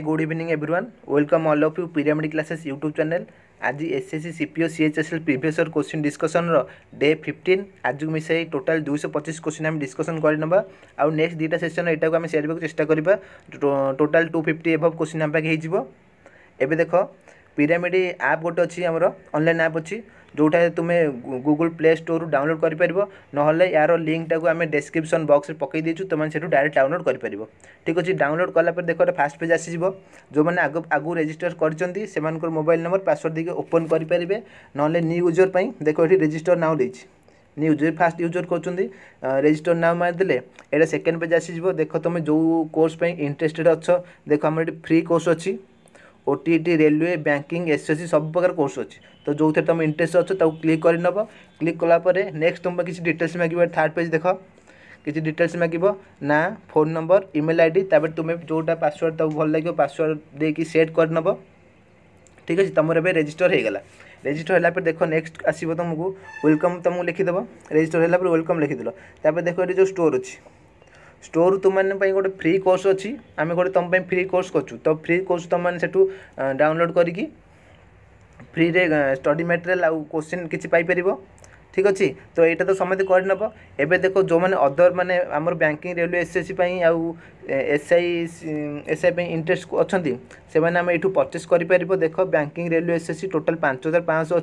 Hi good evening everyone welcome all of you Pyramid Classes YouTube channel ଆଜି S S C CPO CHSL previous year question ଡିସ୍କସନ୍ର day fifteen ଆଜିକୁ ମିଶାଇ total ଦୁଇଶହ ପଚିଶ question ଆମେ discussion କରିନେବା ଆଉ next ଦୁଇଟା ସେସନ୍ ଏଇଟାକୁ ଆମେ ସେୟାରିବାକୁ ଚେଷ୍ଟା କରିବା total two fifty above question ଆମ ପାଖେ ହେଇଯିବ ଏବେ ଦେଖ ପିରାମିଡ଼ ଆପ୍ ଗୋଟେ ଅଛି ଆମର ଅନଲାଇନ୍ ଆପ୍ ଅଛି ଯେଉଁଟା ତୁମେ ଗୁଗୁଲ୍ ପ୍ଲେ ଷ୍ଟୋର୍ରୁ ଡାଉନଲୋଡ଼୍ କରିପାରିବ ନହେଲେ ୟାର ଲିଙ୍କ୍ଟାକୁ ଆମେ ଡେସ୍କ୍ରିପସନ୍ ବକ୍ସରେ ପକାଇ ଦେଇଛୁ ତୁମେ ସେଠୁ ଡାଇରେକ୍ଟ ଡାଉନଲୋଡ଼୍ କରିପାରିବ ଠିକ୍ ଅଛି ଡାଉନଲୋଡ଼୍ କଲା ପରେ ଦେଖ ଗୋଟେ ଫାଷ୍ଟ ପେଜ୍ ଆସିଯିବ ଯେଉଁମାନେ ଆଗ ଆଗକୁ ରେଜିଷ୍ଟର କରିଛନ୍ତି ସେମାନଙ୍କର ମୋବାଇଲ୍ ନମ୍ବର ପାସୱାର୍ଡ଼ ଦେଇକି ଓପନ୍ କରିପାରିବେ ନହେଲେ ନ୍ୟୁ ୟୁଜର୍ ପାଇଁ ଦେଖ ଏଠି ରେଜିଷ୍ଟର ନାଉ ଦେଇଛି ନ୍ୟୁ ୟୁଜର୍ ଫାଷ୍ଟ ୟୁଜର୍ କରୁଛନ୍ତି ରେଜିଷ୍ଟର ନାଁ ମାରିଦେଲେ ଏଇଟା ସେକେଣ୍ଡ ପେଜ୍ ଆସିଯିବ ଦେଖ ତୁମେ ଯେଉଁ କୋର୍ସ ପାଇଁ ଇଣ୍ଟରେଷ୍ଟେଡ଼୍ ଅଛ ଦେଖ ଆମର ଏଠି ଫ୍ରି କୋର୍ସ ଅଛି ଓ T T railway banking S S C ସବୁ ପ୍ରକାର କୋର୍ସ ଅଛି ତ ଯେଉଁଥିରେ ତୁମେ ଇଣ୍ଟରେଷ୍ଟ ଅଛ ତାକୁ କ୍ଲିକ୍ କରିନେବ କ୍ଲିକ୍ କଲା ପରେ ନେକ୍ସଟ ତୁମ କିଛି ଡିଟେଲ୍ସ ମାଗିବ ଥାର୍ଡ଼ ପେଜ୍ ଦେଖ କିଛି ଡିଟେଲ୍ସ ମାଗିବ ନା phone number email I D ତାପରେ ତୁମେ ଯେଉଁଟା ପାସୱାର୍ଡ଼ ତାକୁ ଭଲ ଲାଗିବ ପାସୱାର୍ଡ଼ ଦେଇକି ସେଟ୍ କରିନେବ ଠିକ୍ ଅଛି ତୁମର ଏବେ ରେଜିଷ୍ଟର ହେଇଗଲା ରେଜିଷ୍ଟର ହେଲା ପରେ ଦେଖ ନେକ୍ସଟ ଆସିବ ତୁମକୁ ୱେଲକମ୍ ତୁମକୁ ଲେଖିଦେବ ରେଜିଷ୍ଟର ହେଲା ପରେ ୱେଲକମ୍ ଲେଖିଦେଲ ତାପରେ ଦେଖ ଏଠି ଯେଉଁ ଷ୍ଟୋର୍ ଅଛି স্টোর তুমি গোটে ফ্রি কোর্স ଅଛି ଆମେ ଗୋଟେ ତୁମ ପାଇଁ ଫ୍ରି କୋର୍ସ କରୁଛୁ ତ ଫ୍ରି କୋର୍ସ ତୁମମାନେ ସେଠୁ ଡାଉନଲୋଡ଼୍ କରିକି ଫ୍ରିରେ ଷ୍ଟଡ଼ି ମେଟେରିଆଲ୍ ଆଉ କୋଶ୍ଚିନ୍ କିଛି ପାଇପାରିବ ঠিক আছে তো এইটা তো সমস্তে করে নেব এবে দেখো যে অদর মানে আমার ব্যাঙ্কিং রেলওয়ে এসএসসি আউ এসআই এসআই ইন্টারেস্ট অনেক সে আমি এইটু পরচেস করে পারিব দেখ ব্যাঙ্কিং রেলওয়ে এসএসসি টোটাল পাঁচ হাজার পাঁচশহ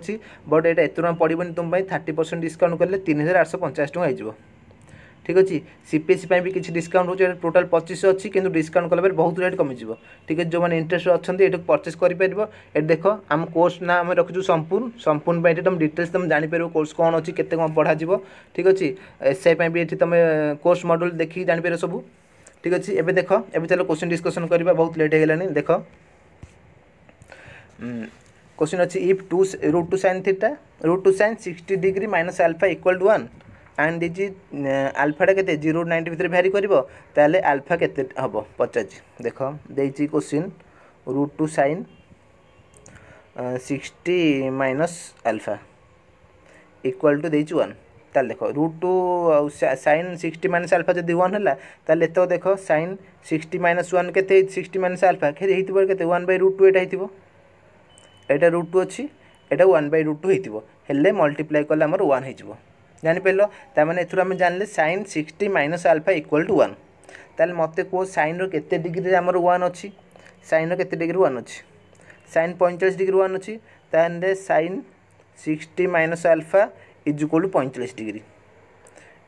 অট এটা এত টাকা পড়বনি তুমি থার্টি পরসেন্ট ডিসকাউন্ট কলে তিন হাজার আটশো পঞ্চাশ টাকা হয়ে ঠিক আছে ସିପିଏସ୍ସି ପାଇଁ ବି କିଛି ଡିସକାଉଣ୍ଟ ହେଉଛି ଟୋଟାଲ୍ ପଚିଶଶହ ଅଛି କିନ୍ତୁ ଡିସକାଉଣ୍ଟ କଲା ପରେ ବହୁତ ରେଟ୍ କମିଯିବ ଠିକ୍ ଅଛି ଯେଉଁମାନେ ଇଣ୍ଟରେଷ୍ଟ ଅଛନ୍ତି ଏଠୁ ପରଚେସ୍ କରିପାରିବ ଏଠି ଦେଖ ଆମ କୋର୍ସ ନା ଆମେ ରଖିଛୁ ସମ୍ପୂର୍ଣ୍ଣ ସମ୍ପୂର୍ଣ୍ଣ ପାଇଁ ଏଠି ତୁମେ ଡିଟେଲ୍ସ ତୁମେ ଜାଣିପାରିବ କୋର୍ସ କ'ଣ ଅଛି କେତେ କ'ଣ ପଢ଼ାଯିବ ଠିକ୍ ଅଛି ଏସ୍ଆଇ ପାଇଁ ବି ଏଠି ତୁମେ କୋର୍ସ ମଡ଼୍ୟୁଲ୍ ଦେଖିକି ଜାଣିପାରିବ ସବୁ ঠিক আছে এবে দেখ এবে চলো কোশ্চিন ডিসকসন করা বহুত লেট হয়ে গেলানি দেখ কোশ্চিন অছি if two root two sine theta root two sine sixty degree minus alpha equal to one and is ଆଲଫାଟା କେତେ ଜିରୋ ନାଇଣ୍ଟି ଭିତରେ ଭ୍ୟାରି କରିବ ତାହେଲେ ଆଲଫା କେତେ ହେବ ପଚାରିଛି ଦେଖ ଦେଇଛି question root two sine sixty minus alpha equal to ଦେଇଛି ୱାନ୍ ତାହେଲେ ଦେଖ ରୁଟ୍ ଟୁ ଆଉ ସାଇନ୍ ସିକ୍ସଟି ମାଇନସ୍ ଆଲଫା ଯଦି ୱାନ୍ ହେଲା ତାହେଲେ ଏତକ ଦେଖ ସାଇନ୍ ସିକ୍ସଟି ମାଇନସ୍ ୱାନ୍ କେତେ ହେଇଛି ସିକ୍ସଟି ମାଇନସ୍ ଆଲଫା ହେଇଥିବ କେତେ ୱାନ୍ ବାଇ ରୁଟ୍ ଟୁ ଏଇଟା ହେଇଥିବ ଏଇଟା ରୁଟ୍ ଟୁ ଅଛି ଏଇଟା ୱାନ୍ ବାଇ ରୁଟ୍ ଟୁ ହେଇଥିବ ହେଲେ ମଲ୍ଟିପ୍ଲାଏ କଲେ ଆମର ୱାନ୍ ହେଇଯିବ জানিপারিল তার এর আমি জানলে sine sixty minus alpha equal to one তাহলে মতো কুহ সাইন্র কেতে ডিগ্রি আমার ওয়ান অছি সাইন্র কেতে ডিগ্রি ওয়ান অছি সাইন পঁয়চাশ ডিগ্রি ওয়ান অছি তাহলে sine sixty minus alpha is equal to পঁয়চাশ degree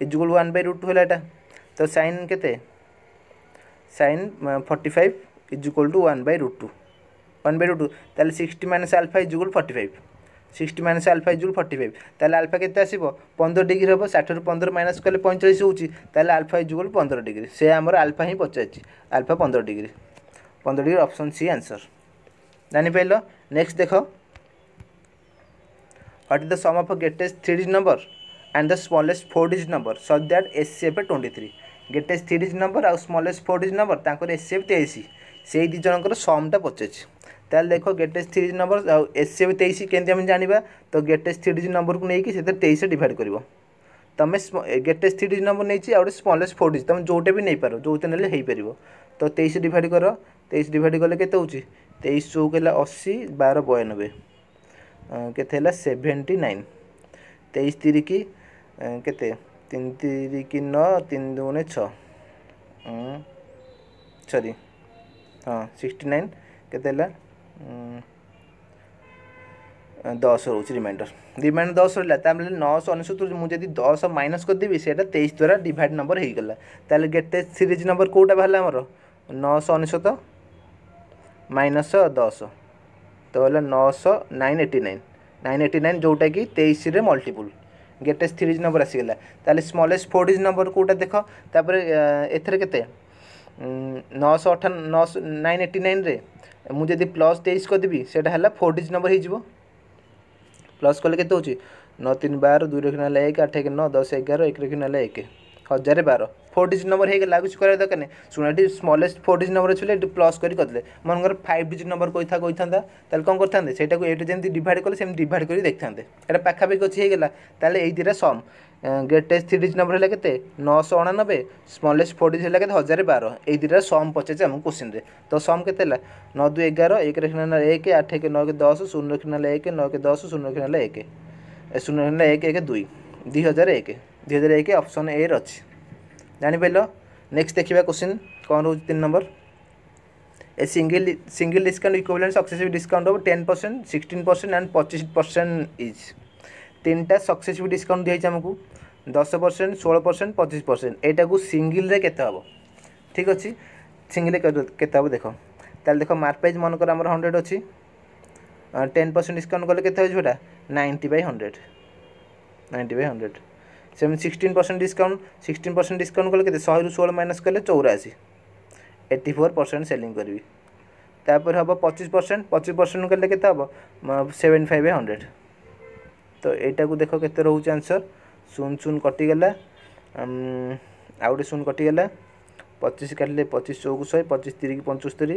is equal one by root two হল এটা তো সাইন কেতে sine forty five is equal to one by root two one by root two তাহলে sixty minus alpha is equal forty five sixty minus alpha is equal forty five তাহলে alpha কেতে আসব পনেরো degree হব ষাঠরু পনেরো minus কলে পঁয়তাল্লিশ হচ্ছে তাহলে আলফা ইজুল পনেরো ডিগ্রি সে আমার আলফা ହିଁ ପଚାରିଛି আলফা পনেরো ডিগ্রি পনেরো ডিগ্রি অপশন সি আনসর জানিপারল নেক্সট দেখ what is the sum of greatest three digit number and the smallest four digit number such that S C F twenty three greatest three digit number are smallest four digit number তাঁর S C F তেইশ সেই দুই জনকর সমটা পচারিছি ତାହେଲେ ଦେଖ greatest three digit number ଆଉ S C ବି ତେଇଶ କେମିତି ଆମେ ଜାଣିବା ତ ଗେଟେଜ୍ ଥ୍ରୀ ଡିଜିଟ୍ ନମ୍ବରକୁ ନେଇକି ସେଥିରେ ତେଇଶ ଡିଭାଇଡ଼ କରିବ ତୁମେ ଗେଟେଜ୍ ଥ୍ରୀ ଡିଜିଟ୍ ନମ୍ବର ନେଇଛି ଆଉ ଗୋଟେ ସ୍ମଲେଜ୍ ଫୋର୍ ଡିଜିଟ୍ ତୁମେ ଯେଉଁଟା ବି ନେଇପାର ଯେଉଁଟା ନେଲେ ହେଇପାରିବ ତ ତେଇଶ ଡିଭାଇଡ଼ କର ତେଇଶ ଡିଭାଇଡ଼ କଲେ କେତେ ହେଉଛି ତେଇଶ ଚଉକ ହେଲା ଅଶୀ ବାର ବୟାନବେ କେତେ ହେଲା ସେଭେଣ୍ଟି ନାଇନ୍ ତେଇଶ ତିରିକି କେତେ ତିନି ତିରିକି ନଅ ତିନି ଦୁଗୁଣେ ଛଅ ସରି ହଁ ସିକ୍ସଟି ନାଇନ୍ କେତେ ହେଲା दस रोच रिमाइंडर रिमाइंडर दस रहा ताले नौश अनसतर मुझे दस माइनस करदेवि सेटा तेईस द्वारा डिवाइड नंबर होगा ताल गेटेस्ट सीरीज नंबर कौटा बाहर आमर नौश अनशत माइनस दस तो है nosh nine eighty nine nine eighty nine जोटा कि तेईस मल्टीपुल गेटेस्ट सीरीज नंबर आसीगला ताले स्मलेस्ट फोर डिज नंबर कौटा देख तापर एथर के नौश अठान नौश नाइन एट्टी नाइन ମୁଁ ଯଦି ପ୍ଲସ୍ ତେଇଶ କରିଦେବି ସେଇଟା ହେଲା ଫୋର୍ ଡିଜିଟ୍ ନମ୍ବର ହେଇଯିବ ପ୍ଲସ୍ କଲେ କେତେ ହେଉଛି ନଅ ତିନି ବାର ଦୁଇ ରଖିକି ନେଲେ ଏକ ଆଠ ଏକ ନଅ ଦଶ ଏଗାର ଏକ ରଖିକି ନେଲେ ଏକ ହଜାର ବାର ଫୋର୍ ଡିଜିଟ୍ ନମ୍ବର ହେଇଗଲା ଆଉ କିଛି କରିବା ଦରକାର ନାହିଁ ଶୁଣ ଏଠି ସ୍ମଲେଷ୍ଟ ଫୋର୍ ଡିଜିଟ୍ ନମ୍ବର ଥିଲେ ଏଠି ପ୍ଲସ୍ କରି କରିଦେଲେ ମନେକର ଫାଇଭ୍ ଡିଜିଟ୍ ନମ୍ବର କହିଥା କହିଥାନ୍ତା ତାହେଲେ କ'ଣ କରିଥାନ୍ତେ ସେଇଟାକୁ ଏଇଠି ଯେମିତି ଡିଭାଇଡ଼ କଲେ ସେମିତି ଡିଭାଇଡ଼ କରି ଦେଖିଥାନ୍ତେ ଏଇଟା ପାଖାପାଖି ଅଛି ହେଇଗଲା ତାହେଲେ ଏଇ ଦୁଇଟା sum greatest three digit number হলে কেতে নশো অଣାনবে স্মলেস্ট ফোর ডিজিট হলে কেতে হাজার বার এই দুইটার সম পচাইছে আমার কোশ্চিন্রে তো সম কেতে হল ন দুই এগার এক রেখে নেলা এক আঠ এক নয় দশ শূন্য রেখে নেলা এক নয় দশ শূন্য রেখে নেলা এক শূন্য রেখে নেলা এক এক দুই দুই হাজার এক দুই হাজার এক অপসন এ রয়েছে জাঁপারল নেক্সট দেখা কোশ্চিন কম রয়েছে তিন নম্বর a single single discount equivalent successive discount of 10% 16% and 25% is তিনটা সকসেসিভ ডিসকাউন্ট দিয়েছে আমাকে দশ পরসেন্ট ষোল পরসেন্ট পঁচিশ পরসেন্ট এইটাকে সিঙ্গিলে কেতে হব ঠিক আছে সিঙ্গিলে কেতে হব দেখ তাহলে দেখ মার্ক প্রাইজ মনে করো আমার হন্ড্রেড অছি টেন পরসেন্ট ডিসকাউন্ট কলে কেতে হয়েছে ওটা ninety by hundred ninety by hundred সেমনি sixteen percent discount sixteen percent discount কলে কেতে শহেরু ষোল মাইনাস কলে চৌরাশি এইটি ফোর পরসেন্ট সেলিং করবি তারপরে হব পঁচিশ পরসেন্ট পঁচিশ পরসেন্ট কলে কেতে হব সেভেন ফাইভ বাই হন্ড্রেড ତ ଏଇଟାକୁ ଦେଖ କେତେ ରହୁଛି ଆନ୍ସର୍ ଶୂନ ଶୂନ କଟିଗଲା ଆଉ ଗୋଟେ ଶୂନ କଟିଗଲା ପଚିଶ କାଟିଲେ ପଚିଶ ଚଉକୁ ଶହେ ପଚିଶ ତିରିକି ପଞ୍ଚସ୍ତରୀ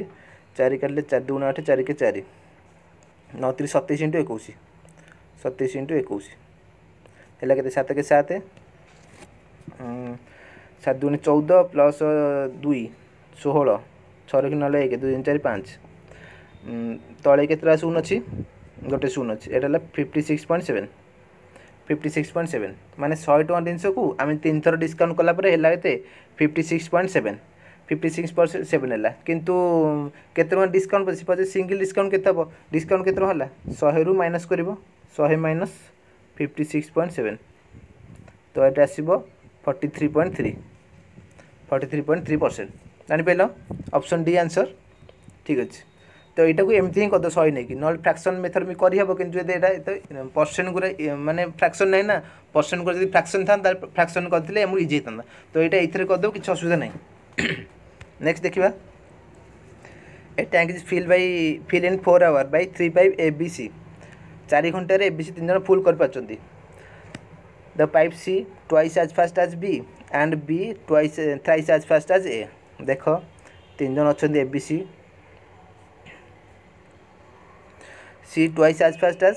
ଚାରି କାଟିଲେ ଚାରି ଦୁଗୁଣ ଆଠ ଚାରିକେ ଚାରି ନଅ ତିରିଶ ସତେଇଶ ଇଣ୍ଟୁ ଏକୋଇଶ ସତେଇଶ ଇଣ୍ଟୁ ଏକୋଇଶ ହେଲା କେତେ ସାତକେ ସାତ ସାତ ଦୁଗୁଣେ ଚଉଦ ପ୍ଲସ୍ ଦୁଇ ଷୋହଳ ଛଅରେ କି ନହେଲେ ଏକ ଦୁଇ ତିନି ଚାରି ପାଞ୍ଚ ତଳେ କେତେଟା ଶୂନ ଅଛି ଗୋଟେ ଶୂନ ଅଛି ଏଇଟା ହେଲା fifty six point seven fifty six point seven ମାନେ ଶହେ ଟଙ୍କା ଜିନିଷକୁ ଆମେ ତିନି ଥର ଡିସ୍କାଉଣ୍ଟ କଲା ପରେ ହେଲା କେତେ fifty six point seven fifty six percent seven ହେଲା କିନ୍ତୁ କେତେ ଟଙ୍କା ଡିସ୍କାଉଣ୍ଟ ପଡ଼ିଛି ପଛେ ସିଙ୍ଗିଲ୍ ଡିସ୍କାଉଣ୍ଟ କେତେ ହେବ ଡିସ୍କାଉଣ୍ଟ କେତେ ଟଙ୍କା ହେଲା ଶହେରୁ ମାଇନସ୍ କରିବ ଶହେ minus fifty six point seven ତ ଏଇଟା ଆସିବ forty three point three forty three point three percent ଜାଣିପାରିଲ option D answer ଠିକ୍ ଅଛି তো এটাকে এমতি হি কদ সহি নেই নহলে ফ্রাকশন মেথড বি করি হব কিন্তু যদি এটা পরসেন্ট গুড়া মানে ফ্রাকশন নাই না পরসেন্ট গুড়া যদি ফ্রাকশন থাকে তাহলে ফ্রাকশন করলে আমার ইজি হইতা তো এটা এইথিরে কদব কিছু অসুবিধা নাই নেক্সট দেখিবা a tank is fill by fill in four hour by three pipe A B C चार घंटे ए बी सी तीन जन फुल कर the pipe C twice as fast as B and B twice thrice as fast as A देख तीन जन अच्छा A B C C twice as fast as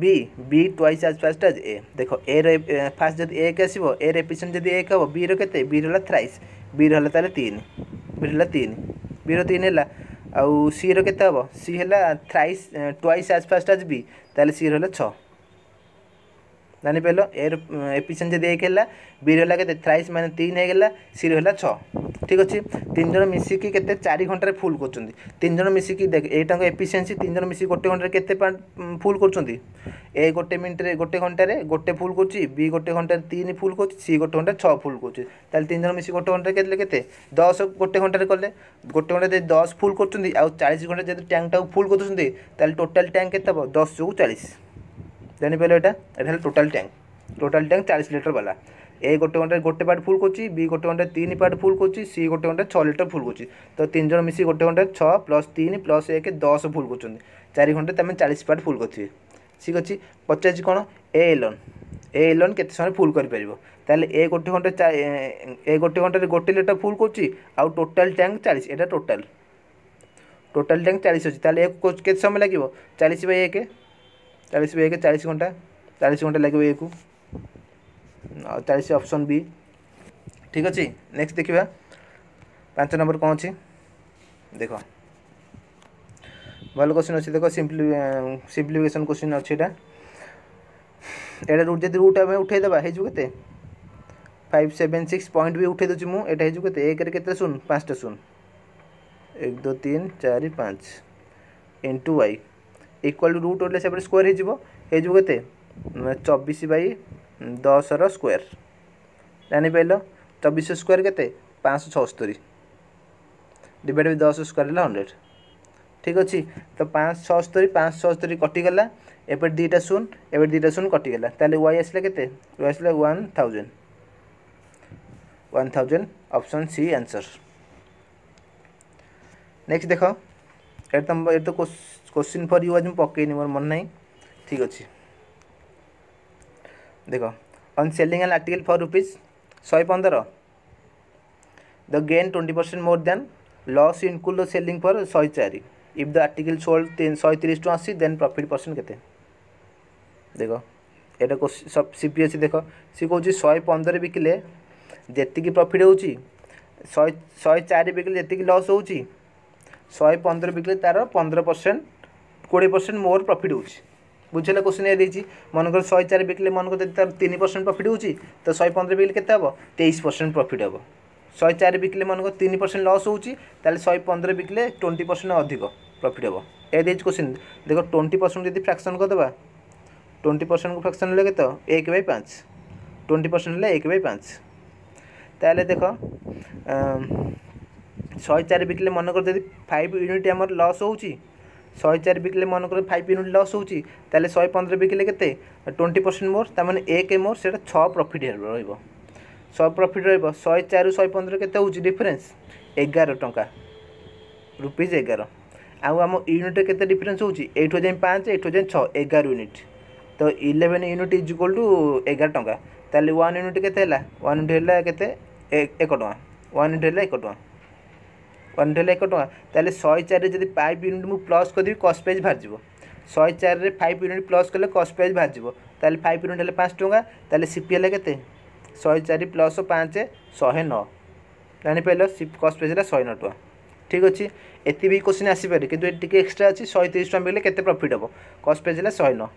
B B twice as fast as A देख A fast जब एक आसो ए एफिसीयंट जब एक हम बी रते बी रहा थ्राइस बी रहा तीन बी रहा तीन बी रीन आउ सी रते हम सी है thrice twice as fast as B तेल सी रहा छः জানিপার এর এফিসিয়েন্সি দিয়ে হল বি হল কে থ্রাইস মানে তিন হয়ে গেল সি রহলা ছ ঠিক আছে তিনজন মিশিকি কেতে চারি ঘন্টার ফুল করছেন তিনজন মিশিকি দেখ এইটা এফিসিয়েন্সি তিনজন মিশিকি গোটে ঘন্টার কেতে ফুল করছেন এ গোটে মিনিটরে গোটে ঘন্টারে গোটে ফুল করছি বি গোটে ঘন্টার তিন ফুল করছি সি গোটে ঘন্টার ছ ফুল করছি তাহলে তিনজন মিশিকি গোটে ঘন্টার কেলে কেতে দশ গোটে ঘন্টার কলে গোটে ঘন্টা যদি দশ ফুল করছেন আর চাশ ঘন্টা যদি ট্যাঙ্কটা ফুল করছেন তাহলে টোটাল ট্যাঙ্ক কেতে হব দশ যোগ চাশ জানিপারিল এটা এটা হল টোটাল ট্যাঙ্ক টোটাল ট্যাঙ্ক চাশ লিটর বালা ए गोटे घंटे गोटे पार्ट फुल कर गोटे घंटे तीन पार्ट फुल कर गोटे घंटे छ लिटर फुल कर तो तीन जन मिसी गोटे घंटे छ प्लस तीन प्लस एक दस फुल कर चार घंटे तुम चालीस पार्ट फुल करेंगे ठीक अच्छे पचार कौन ए एलन ए एलन के समय फुल कर তাহলে এ গোটে ঘন্টা এ গোটে ঘন্টার গোটে লিটার ফুল করছি আউ টোটাল ট্যাঙ্ক চালিশ এটা টোটাল টোটাল ট্যাঙ্ক চালিশ অছি তাহলে এ কেতে সময় লাগিব চালিশ বাই একে ଚାଳିଶ ବି ଏକ ଚାଳିଶ ଘଣ୍ଟା ଚାଳିଶ ଘଣ୍ଟା ଲାଗିବ ଏକୁ ଆଉ ଚାଳିଶ ଅପସନ୍ ବି ଠିକ୍ ଅଛି ନେକ୍ସଟ ଦେଖିବା ପାଞ୍ଚ ନମ୍ବର କ'ଣ ଅଛି ଦେଖ ଭଲ କୋଶ୍ଚିନ୍ ଅଛି ଦେଖ ସିମ୍ପ୍ଲି ସିମ୍ପ୍ଲିଫିକେସନ୍ କୋଶ୍ଚିନ୍ ଅଛି ଏଇଟା ଏଇଟା ରୁଟ୍ ଯଦି ରୁଟ୍ ଆମେ ଉଠାଇଦେବା ହେଇଯିବ କେତେ फाइव सेवेन सिक्स पॉइंट भी उठे दूसरी मुझे एटा हो एक शून पाँचटा शून एक दो तीन चार पाँच into Y equal to root ଉଠିଲେ ସେପଟେ ସ୍କୋୟାର୍ ହେଇଯିବ ହେଇଯିବ କେତେ ଚବିଶ ବାଇ ଦଶର ସ୍କୋୟାର୍ ଜାଣିପାରିଲ ଚବିଶ ସ୍କୋୟାର୍ କେତେ ପାଞ୍ଚଶହ ଛଅସ୍ତରୀ ଡିଭାଇଡ଼ ବାଇ ଦଶ ସ୍କୋୟାର୍ ହେଲା ହଣ୍ଡ୍ରେଡ଼ ଠିକ୍ ଅଛି ତ ପାଞ୍ଚ ଛଅସ୍ତରୀ ପାଞ୍ଚ ଛଅସ୍ତରୀ କଟିଗଲା ଏପଟେ ଦୁଇଟା ଶୂନ ଏପଟେ ଦୁଇଟା ଶୂନ କଟିଗଲା ତାହେଲେ ୱାଇ ଆସିଲା କେତେ ୱାଇ ଆସିଲା one thousand one thousand option C answer next ଦେଖ ଏଠି ତ ଏଠି ତ क्वेश्चन फर यू आज ମୁଁ ପକେଇନି ମୋର ମନେ ନାହିଁ ଠିକ୍ ଅଛି ଦେଖ on selling an article for rupees ଶହେ ପନ୍ଦର the gain twenty percent more then loss include the selling for ଶହେ ଚାରି ଇଫ୍ ଦ ଆର୍ଟିକଲ୍ ସୋଲ୍ଡ ଶହେ ତିରିଶ ଟଙ୍କା ଆସି ଦେନ୍ ପ୍ରଫିଟ୍ ପରସେଣ୍ଟ କେତେ ଦେଖ ଏଇଟା ସି ପି ଅଛି ଦେଖ ସିଏ କହୁଛି ଶହେ ପନ୍ଦର ବିକିଲେ ଯେତିକି ପ୍ରଫିଟ୍ ହେଉଛି ଶହେ ଶହେ ଚାରି ବିକିଲେ ଯେତିକି ଲସ୍ ହେଉଛି ଶହେ ପନ୍ଦର ବିକିଲେ ତା'ର ପନ୍ଦର ପରସେଣ୍ଟ কোড়িয়ে পরসেন্ট মোর প্রফিট হচ্ছে বুঝলে কোশ্চিন দিয়েছি মনেকর শহে চারি বিকলে মনেকর যদি তার তিন পরসেন্ট প্রফিট হচ্ছে তো শহে পনেরো বিকলে কেতে হব তেইশ পরসেন্ট প্রফিট হব শহে চারি বিকলে মনেকর তিন পরসেন্ট লস হচ্ছে তাহলে শহে পনেরো বিকলে টোয়েন্টি পরসেন্ট অধিক প্রফিট হব এ দিয়েছি কোশ্চিন দেখ টোয়েন্টি পরসেন্ট যদি ফ্রাকশন করদেবা টোয়েন্টি পরসেন্ট ফ্রাকশন হলে কেত এক বাই পাঁচ টোয়েন্টি পরসেন্ট হলে এক বাই পাঁচ তাহলে দেখ শহে চারি বিকলে মনেকর যদি ফাইভ ইউনিট আমার লস হচ্ছে ଶହେ ଚାରି ବିକିଲେ ମନେକର ଫାଇଭ୍ ୟୁନିଟ୍ ଲସ୍ ହେଉଛି ତାହେଲେ ଶହେ ପନ୍ଦର ବିକିଲେ କେତେ ଟ୍ୱେଣ୍ଟି ପରସେଣ୍ଟ ମୋର ତା'ମାନେ ଏକ ମୋର ସେଇଟା ଛଅ ପ୍ରଫିଟ୍ ରହିବ ଶହେ ପ୍ରଫିଟ୍ ରହିବ ଶହେ ଚାରିରୁ ଶହେ ପନ୍ଦର କେତେ ହେଉଛି ଡିଫରେନ୍ସ ଏଗାର ଟଙ୍କା ରୁପିଜ୍ ଏଗାର ଆଉ ଆମ ୟୁନିଟ୍ରେ କେତେ ଡିଫରେନ୍ସ ହେଉଛି ଏଇଠୁ ଯାଇ ପାଞ୍ଚ ଏଇଠୁ ଯାଇ ଛଅ ଏଗାର ୟୁନିଟ୍ ତ eleven unit is equal to ଏଗାର ଟଙ୍କା ତାହେଲେ ୱାନ୍ ୟୁନିଟ୍ କେତେ ହେଲା ୱାନ୍ ୟୁନିଟ୍ ହେଲା କେତେ ଏକ ଟଙ୍କା ୱାନ୍ ୟୁନିଟ୍ ହେଲା ଏକ ଟଙ୍କା କଣ୍ଠେଲ ଏକ ଟଙ୍କା ତାହେଲେ ଶହେ ଚାରିରେ ଯଦି ଫାଇଭ୍ ୟୁନିଟ୍ ମୁଁ ପ୍ଲସ୍ କରିଦେବି କଷ୍ଟ ପେଜ୍ ବାହାରିଯିବ ଶହେ ଚାରିରେ ଫାଇଭ୍ ୟୁନିଟ୍ ପ୍ଲସ୍ କଲେ କଷ୍ଟ ପେଜ୍ ବାହାରିଯିବ ତାହେଲେ ଫାଇଭ୍ ୟୁନିଟ୍ ହେଲେ ପାଞ୍ଚ ଟଙ୍କା ତାହେଲେ ସି ପି ହେଲେ କେତେ ଶହେ ଚାରି ପ୍ଲସ୍ ପାଞ୍ଚ ଶହେ ନଅ ଜାଣିପାରିଲ କଷ୍ଟ ପେଜ୍ ହେଲା ଶହେ ନଅ ଟଙ୍କା ଠିକ୍ ଅଛି ଏତେ ବି କୋଶ୍ଚିନ୍ ଆସିପାରେ କିନ୍ତୁ ଏଠି ଟିକେ ଏକ୍ସଟ୍ରା ଅଛି ଶହେ ତିରିଶ ଟଙ୍କା ମିଳିଲେ କେତେ ପ୍ରଫିଟ୍ ହେବ କଷ୍ଟ ପେଜ୍ ହେଲା ଶହେ ନଅ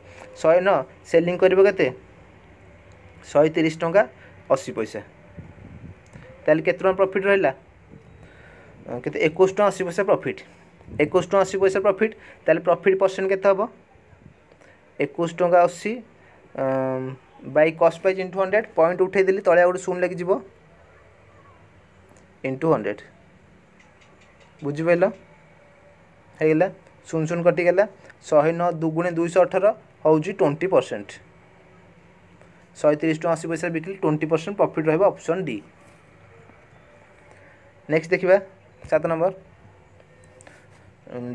ଶହେ ନଅ ସେଲିଂ କରିବ କେତେ ଶହେ ତିରିଶ ଟଙ୍କା ଅଶୀ ପଇସା ତାହେଲେ କେତେ ଟଙ୍କା ପ୍ରଫିଟ୍ ରହିଲା କେତେ ଏକୋଇଶ ଟଙ୍କା ଅଶୀ ପଇସା ପ୍ରଫିଟ୍ ଏକୋଇଶ ଟଙ୍କା ଅଶୀ ପଇସା ପ୍ରଫିଟ୍ ତାହେଲେ ପ୍ରଫିଟ୍ ପରସେଣ୍ଟ କେତେ ହେବ ଏକୋଇଶ ଟଙ୍କା ଅଶୀ by cost price into hundred point ଉଠାଇଦେଲି ତଳେ ଆଉ ଗୋଟେ ଶୂନ ଲାଗିଯିବ ଇଣ୍ଟୁ ହଣ୍ଡ୍ରେଡ଼ ବୁଝିପାରିଲ ହେଇଗଲା ଶୂନ ଶୂନ କଟିଗଲା ଶହେ ନଅ ଦୁଗୁଣେ ଦୁଇଶହ ଅଠର ହେଉଛି ଟ୍ୱେଣ୍ଟି ପରସେଣ୍ଟ ଶହେ ତିରିଶ ଟଙ୍କା ଅଶୀ ପଇସା ବିକିଲି ଟ୍ୱେଣ୍ଟି ପରସେଣ୍ଟ ପ୍ରଫିଟ୍ ରହିବ ଅପସନ୍ ଡି ନେକ୍ସଟ ଦେଖିବା সাত নম্বর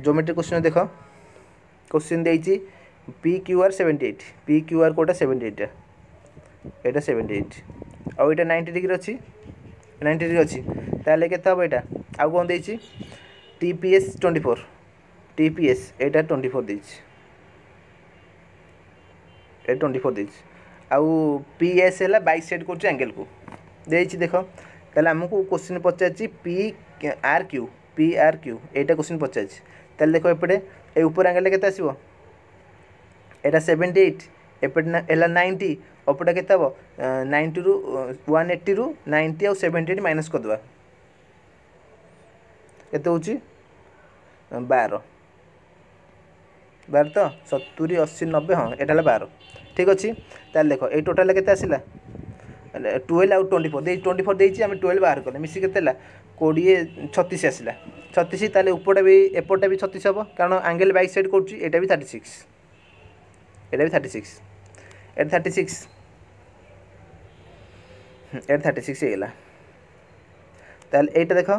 জোমেট্রি কোশ্চিন দেখ কোশ্চিন দিয়েছি P Q R seventy eight P Q R কোটা সেভেন্টি এইটটা এটা সেভেন্টি এইট আউ এটা নাইনটি ডিগ্রি অছি নাইনটি ডিগ্রি অছি তাহলে কেতে হব এটা আউ কোন দিয়েছি টিপিএস টোয়েন্টি ফোর টিপিএস এটা টোয়েন্টি ফোর দিয়েছি এটা টোয়েন্টি ফোর দিয়েছি আউ পিএস হল বাইক সেট করছি আঙ্গেলকু দিয়েছি দেখ তাহলে আমি question পচারছি P R Q P R Q এইটা কোশ্চিন পচারছি তাহলে দেখো এপটে এই উপর আঙ্গেলটা কেতে আসব এটা সেভেন্টি এইট এপটে হল নাইনটি অপটা কেতে হব নাইনটি রু ওয়ান এইটি রু নাইনটি আউ সেভেন্টি এইট মাইনস করদেবা কেতে হচ্ছে বার বার তো সতুরি অশী নবে হ্যাঁ এটা হল বার ঠিক আছে তাহলে দেখো এই টোটাল কেতে আসিলা টুয়েলভ আউ টোয়েন্টি ফোর টোয়েন্টি ফোর ଦେଇଛି ଆମେ ଟୁଏଲ୍ଭ ବାହାର କଲେ ମିଶିକି କେତେ ହେଲା କୋଡ଼ିଏ ଛତିଶ ଆସିଲା ଛତିଶ ତାହେଲେ ଉପରଟା ବି ଏପଟଟା ବି ଛତିଶ ହେବ କାରଣ ଆଙ୍ଗେଲ୍ ବାଇକ୍ ସାଇଡ଼୍ କରୁଛି ଏଇଟା ବି ଥାର୍ଟି ସିକ୍ସ ଏଇଟା ବି ଥାର୍ଟି ସିକ୍ସ ଏଇଟା ଥାର୍ଟି ସିକ୍ସ ଏଇଟା ଥାର୍ଟି ସିକ୍ସ ହେଇଗଲା ତାହେଲେ ଏଇଟା ଦେଖ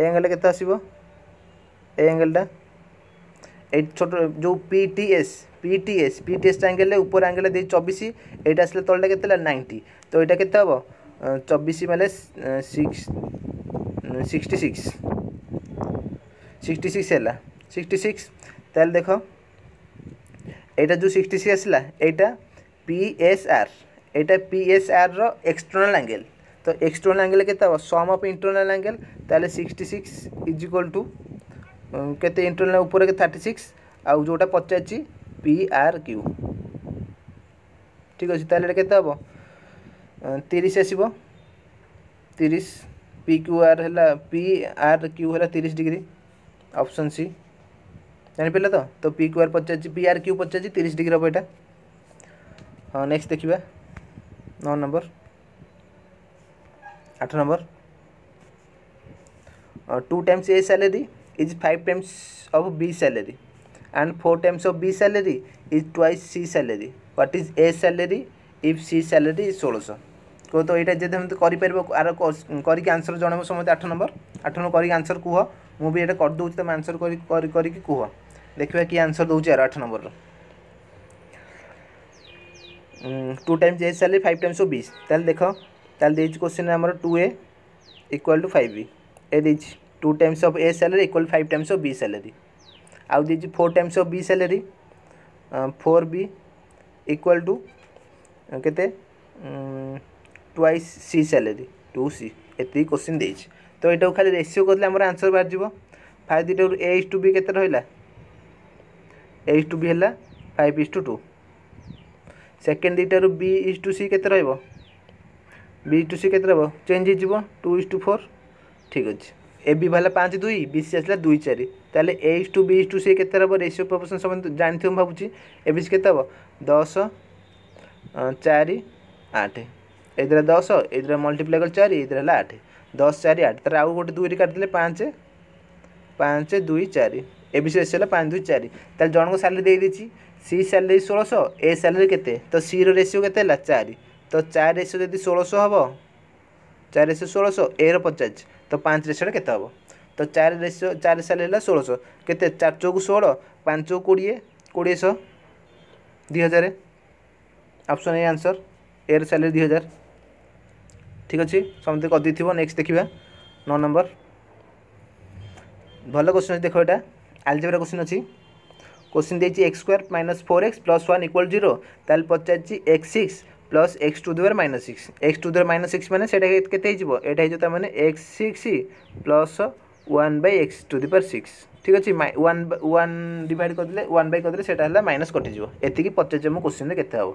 ଏ ଆଙ୍ଗେଲ୍ କେତେ ଆସିବ ଏ ଆଙ୍ଗେଲ୍ଟା ଏଇ ଛୋଟ ଯେଉଁ P T S P T S P T ଏସ୍ଟା ଆଙ୍ଗେଲ୍ରେ ଉପର ଆଙ୍ଗେଲ୍ ଦେଇ ଚବିଶ ଏଇଟା ଆସିଲେ ତଳଟା କେତେ ହେଲା ନାଇଣ୍ଟି তো এটা কেতে হব চব্বিশ মানে six sixty six sixty six হল সিক্সটি সিক্স তাহলে দেখ এইটা যে সিক্সটি সিক্স আসলা এইটা পিএসআর এইটা পিএসআর র এক্সটর্নাল আঙ্গেল তো এক্সটর্নাল আঙ্গেল কেতে হব সম অফ ইন্টরনাল আঙ্গেল তাহলে sixty six is equal to কেতে ইন্টরনাল উপরে থার্টি সিক্স আউ যেটা পচারছি পি আর কিউ ঠিক আছে তাহলে এটা কেতে হব तीस आसो तीस पी क्यू आर है पी आर क्यू है तीस डिग्री ऑप्शन सी जान पड़े तो तो पी क्यू आर पचार पी आर क्यू पचार तीस डिग्री हम यहाँ हाँ नेक्स्ट देखा नौ नंबर आठ number two times A salary is five times of B salary and four times of B salary is twice C salary what is A salary if C salary is षोलश କୁହ ତ ଏଇଟା ଯଦି ଏମିତି କରିପାରିବ ଆର କରିକି ଆନ୍ସର୍ ଜଣାଇବ ସମସ୍ତେ ଆଠ ନମ୍ବର ଆଠ ନମ୍ବର କରିକି ଆନ୍ସର୍ କୁହ ମୁଁ ବି ଏଇଟା କରିଦେଉଛି ତୁମେ ଆନ୍ସର୍ କରି କରିକି କୁହ ଦେଖିବା କିଏ ଆନ୍ସର୍ ଦେଉଛି ଆର ଆଠ ନମ୍ବରର टू टाइम्स एच सारे फाइव टाइम्स बीस तेल देख तेल दे क्वेश्चन आमर two A equal to five B A two times of A salary equal five times of B salary आउ दे four times of B salary four B equal to के twice C salary two C ଏତିକି question ଦେଇଛି ତ ଏଇଟାକୁ ଖାଲି ratio କରିଦେଲେ ଆମର answer ବାହାରିଯିବ ଫାଇଭ୍ ଦୁଇଟାରୁ ଏ ଇସ୍ ଟୁ ବି କେତେ ରହିଲା ଏ ଇସ୍ ଟୁ ବି ହେଲା five is to two second ଦୁଇଟାରୁ B is to C କେତେ ରହିବ ବି ଇସ୍ ଟୁ ସି କେତେ ରହିବ ଚେଞ୍ଜ ହେଇଯିବ ଟୁ ଇସ୍ ଟୁ ଫୋର୍ ଠିକ୍ ଅଛି ଏ ବି ବାହାରିଲା ପାଞ୍ଚ ଦୁଇ ବି ସି ଆସିଲା ଦୁଇ ଚାରି ତାହେଲେ ଏ ଇସ୍ two B is to C କେତେ ରହିବ ରେସିଓ ପ୍ରପୋର୍ସନ୍ ସମସ୍ତେ ଜାଣିଥିବ ମୁଁ ଭାବୁଛି ଏ ବି ସି କେତେ ହେବ ଦଶ ଚାରି ଆଠ ଏଇଥିରେ ଦଶ ଏଇଥିରେ ମଲ୍ଟିପ୍ଲାଏ କଲେ ଚାରି ଏଇଥିରେ ହେଲା ଆଠ ଦଶ ଚାରି ଆଠ ତା'ର ଆଉ ଗୋଟେ ଦୁଇରେ କାଟିଦେଲେ ପାଞ୍ଚ ପାଞ୍ଚ ଦୁଇ ଚାରି ଏ ବି ସି ଏସ୍ ହେଲା ପାଞ୍ଚ ଦୁଇ ଚାରି ତାହେଲେ ଜଣଙ୍କୁ ସାଲାରୀ ଦେଇଦେଇଛି ସି ସାଲାରୀ ଷୋଳଶହ ଏ ସାଲାରୀ କେତେ ତ ସିର ରେସିଓ କେତେ ହେଲା ଚାରି ତ ଚାରି ରେସିଓ ଯଦି ଷୋଳଶହ ହେବ ଚାରି ରେସିଓ ଷୋଳଶହ ଏର ପଚାଶ ତ ପାଞ୍ଚ ରେସିଓଟା କେତେ ହେବ ତ ଚାରି ରେସିଓ ଚାରି ସାଲାରୀ ହେଲା ଷୋଳଶହ କେତେ ଚାରି ଚଉକୁ ଷୋହଳ ପାଞ୍ଚ ଚଉକୁ କୋଡ଼ିଏ କୋଡ଼ିଏ ଶହ ଦୁଇ ହଜାର ଅପସନ୍ ଏ ଆନ୍ସର୍ ଏର ସାଲାରୀ ଦୁଇ ହଜାର ঠিক ଅଛି ସମସ୍ତେ କରିଦେଇଥିବ ନେକ୍ସଟ ଦେଖିବା ନଅ ନମ୍ବର ଭଲ କୋଶ୍ଚିନ୍ ଅଛି ଦେଖ ଏଇଟା ଆଲଜେବ୍ରା କୋଶ୍ଚିନ୍ ଅଛି কোশ্চিন দিয়েছি X square minus four X plus one equal zero তাহলে পচারছি X six plus X to the power minus six X to the power minus six মানে সেটা কেতে হয়েযিব এটা হয়েছে তার মানে X six plus one by X to the power six ঠিক আছে ওয়ান ওয়ান ডিভাইড କରିଦେଲେ ওয়ান বাই କରିଦେଲେ সেটা ହେଲା ମାଇନସ୍ କଟିଯିବ ଏତିକି ପଚାରିଛ ମୁଁ କୋଶ୍ଚିନ୍ରେ କେତେ ହେବ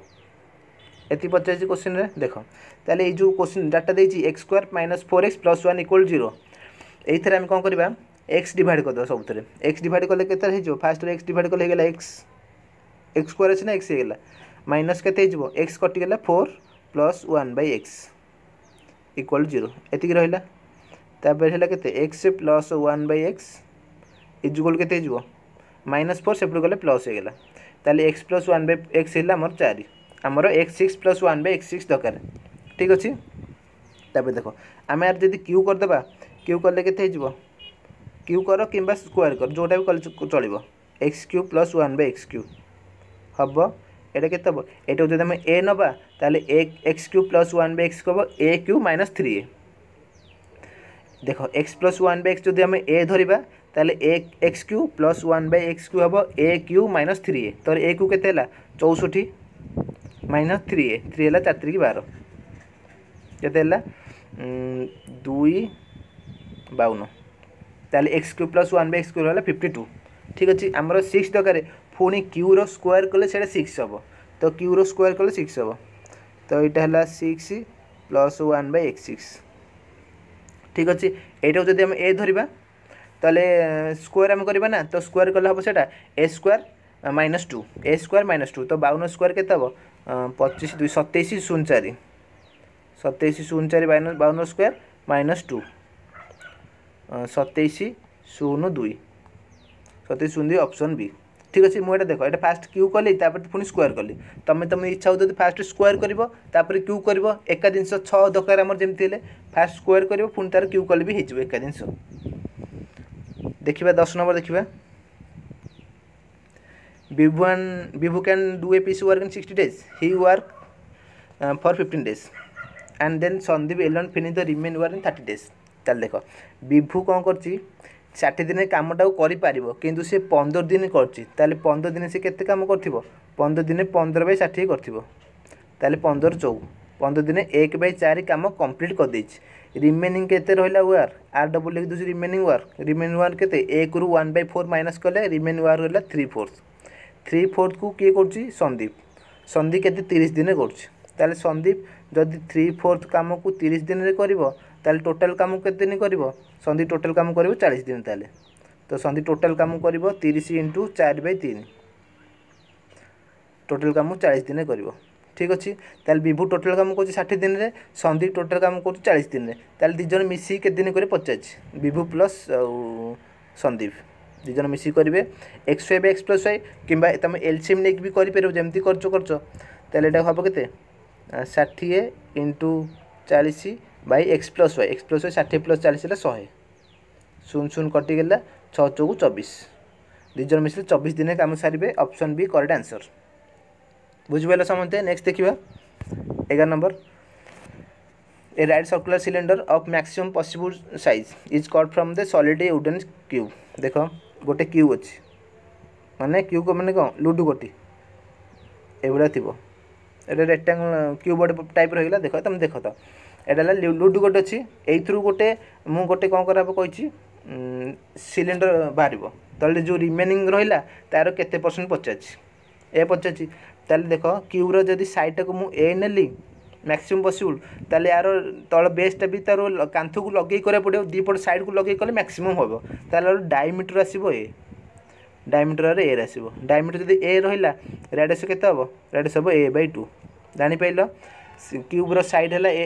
ଏତିକି ପଚାରିଛି କୋଶ୍ଚିନ୍ରେ ଦେଖ ତାହେଲେ ଏଇ ଯେଉଁ କୋଶ୍ଚିନ୍ ଡାଟା ଦେଇଛି X square minus four X plus one equal zero ଏଇଥିରେ ଆମେ କ'ଣ କରିବା এক্স ডিভাইড করে দেওয়া সবুথে এক্স ডিভাইড কলে কেতে হয়ে যাব ফার্স্ট এক্স ডিভাইড কলে হয়ে গেল এক্স এক্স স্কোয়ার আছে না এক্স হয়ে গেল মাইনস কেতে হয়ে যাব X কটিগেল four plus one by X equal zero এতিকি রহিলা তাপরে হল কেতে X plus one by X is equal কেতে হয়ে যাব মাইনস ফোর সেপটু গেলে প্লস হয়ে গেল তাহলে X plus one by X হল আমার চারি आमर X six plus one by X six दरकार ठीक अच्छे तापर देख आम यार जब क्यू करदे क्यू कले के क्यू कर कि स्क्वयर कर जोटा भी कले चलो X Q plus one by X Q हम এটা কেতে হব এটা যদি আমি এ নবা তাহলে এ x cube plus one by x হব a cube minus three a দেখ x plus one by x যদি আমি এ ধরিবা তাহলে এ x cube plus one by x cube হব a cube minus three a তোর এ কিউ কেতে হল চৌষঠি মাইনস থ্রি এ থ্রি হল চার তিরিশ বার কেতে হল দুই বাউন তাহলে X Q plus one by X Q হল ফিফটি টু ঠিক আছে আমার সিক্স দরকার পুঁ কিউর স্কোয়ার কলে সেটা সিক্স হব তো কিউর স্কোয়ার কলে সিক্স হব তো এটা হল six plus one by X six ঠিক আছে এইটাও যদি আমি এ ধরিবা তাহলে স্কোয়ার আমি করিবা না তো স্কোয়ার কলে হব সেটা a square minus two a square minus two তো বাউন স্কোয়ার কেতে হব ପଚିଶ ଦୁଇ ସତେଇଶ ଶୂନ ଚାରି ସତେଇଶ ଶୂନ ଚାରି ବାଉନ ବାଉନ ସ୍କୋୟାର ମାଇନସ୍ ଟୁ ସତେଇଶ ଶୂନ ଦୁଇ ସତେଇଶ ଶୂନ ଦୁଇ ଅପସନ୍ ବି ଠିକ୍ ଅଛି ମୁଁ ଏଇଟା ଦେଖ ଏଇଟା ଫାଷ୍ଟ କ୍ୟୁ କଲି ତାପରେ ପୁଣି ସ୍କୋୟାର କଲି ତମେ ତମେ ଇଚ୍ଛା ହଉ ଯଦି ଫାଷ୍ଟ ସ୍କୋୟାର କରିବ ତାପରେ କ୍ୟୁ କରିବ ଏକା ଜିନିଷ ଛଅ ଦରକାର ଆମର ଯେମିତି ହେଲେ ଫାଷ୍ଟ ସ୍କୋୟାର କରିବ ପୁଣି ତା'ର କ୍ୟୁ କଲେ ବି ହେଇଯିବ ଏକା ଜିନିଷ ଦେଖିବା ଦଶ ନମ୍ବର ଦେଖିବା Vivan, Vivu can do a piece work in 60 days. He work uh, for 15 days. And then Sandeep alone finish the remain work in 30 days. তাহলে দেখো বিভু କ'ଣ କରୁଛି ଷାଠିଏ ଦିନ କାମଟାକୁ କରିପାରିବ କିନ୍ତୁ ସେ ପନ୍ଦର ଦିନ କରୁଛି ତାହେଲେ ପନ୍ଦର ଦିନ ସେ କେତେ କାମ କରିଥିବ ପନ୍ଦର ଦିନେ ପନ୍ଦର ବାଇ ଷାଠିଏ କରିଥିବ ତାହେଲେ ପନ୍ଦର ଚଉ ପନ୍ଦର ଦିନେ ଏକ ବାଇ ଚାରି କାମ କମ୍ପ୍ଲିଟ୍ କରିଦେଇଛି ରିମେନିଂ କେତେ ରହିଲା ୱାର୍ ଆର୍ ଡବଲ୍ ଲେଖି ଦେଉଛି ରିମେନିଂ ୱାର୍କ ରିମେନିଂ ୱାର୍କ କେତେ ଏକରୁ ୱାନ୍ ବାଇ ଫୋର୍ ମାଇନସ୍ କଲେ ରିମେନିଂ ୱାର୍କ ରହିଲା ଥ୍ରୀ ଫୋର୍ଥ থ্রি ফোর্থকু কিଏ କରୁଛି ସନ୍ଦୀପ ସନ୍ଦୀପ କେତେ ତିରିଶ ଦିନରେ କରୁଛି ତାହେଲେ ସନ୍ଦୀପ ଯଦି ଥ୍ରୀ ଫୋର୍ଥ କାମକୁ ତିରିଶ ଦିନରେ କରିବ ତାହେଲେ ଟୋଟାଲ କାମ କେତେ ଦିନ କରିବ ସନ୍ଦୀପ ଟୋଟାଲ କାମ କରିବ ଚାଳିଶ ଦିନ ତାହେଲେ ତ ସନ୍ଦୀପ ଟୋଟାଲ କାମ କରିବ ତିରିଶ ଇଣ୍ଟୁ ଚାରି ବାଇ ତିନି ଟୋଟାଲ କାମ ଚାଳିଶ ଦିନରେ କରିବ ঠিক আছে তাহলে বিভু টোটাল কাম করছে ষাঠিয়ে দিনে সন্দীপ টোটাল কাম করছে চাশ দিনে তাহলে দুজন মিশিয়ে কেতদিন করে পচাশ বিভু প্লস সন্দীপ দুইজন মিশিকি করবে x y by x plus y কিংবা তুমি এলসিএম নেইকি বি করিপার যেমি করছ করছ তাহলে এটা হব কেতে ষাঠিয়ে into চাশ by X plus Y X plus Y ষাঠিয়ে plus চাশ হলে শহে শূন্য শূন্য কটিগেলা ছ চৌকু চবিশ দুইজন মিশিলে চবিশ দিনে কাম সারিবে অপশন বি করেক্ট আনসর বুঝিপার সমস্তে নেক্সট দেখা এগার নম্বর A right circular cylinder of maximum possible size is cut from the solid wooden cube. देखो ଗୋଟେ କ୍ୟୁ ଅଛି ମାନେ କ୍ୟୁ ମାନେ କ'ଣ ଲୁଡ଼ୁ ଗୋଟି ଏଭଳିଆ ଥିବ ଏଇଟା ରେକ୍ଟାଙ୍ଗଲ କ୍ୟୁ ବୋର୍ଡ଼ ଟାଇପ୍ର ହେଇଗଲା ଦେଖ ତୁମେ ଦେଖ ତ ଏଇଟା ହେଲା ଲୁଡ଼ୁ ଗୋଟେ ଅଛି ଏଇଥିରୁ ଗୋଟେ ମୁଁ ଗୋଟେ କ'ଣ କରାହେବ କହିଛି ସିଲିଣ୍ଡର ବାହାରିବ ତାହେଲେ ଯେଉଁ ରିମେନିଂ ରହିଲା ତା'ର କେତେ ପରସେଣ୍ଟ ପଚାରିଛି ଏ ପଚାରିଛି ତାହେଲେ ଦେଖ କ୍ୟୁର ଯଦି ସାଇଡ଼ଟାକୁ ମୁଁ ଏ ନେଲି ম্যাক্সিমম বসিবল তাহলে ୟାର ତଳ ବେସ୍ଟା ବି ତା'ର କାନ୍ଥକୁ ଲଗେଇ କରିବାକୁ ପଡ଼ିବ ଦୁଇପଟ ସାଇଡ଼୍କୁ ଲଗେଇ କଲେ ମ୍ୟାକ୍ସିମମ୍ ହେବ ତାହେଲେ ଆର ଡାଇମିଟର ଆସିବ ଏ ଡାଇମିଟରରେ ଏ ଆସିବ ଡାଇମିଟର ଯଦି ଏ ରହିଲା ରାଡ଼ିୟସ୍ କେତେ ହେବ ରାଡ଼ିୟସ୍ ହେବ ଏ ବାଇ ଟୁ ଜାଣିପାରିଲ କ୍ୟୁବ୍ର ସାଇଡ଼୍ ହେଲା ଏ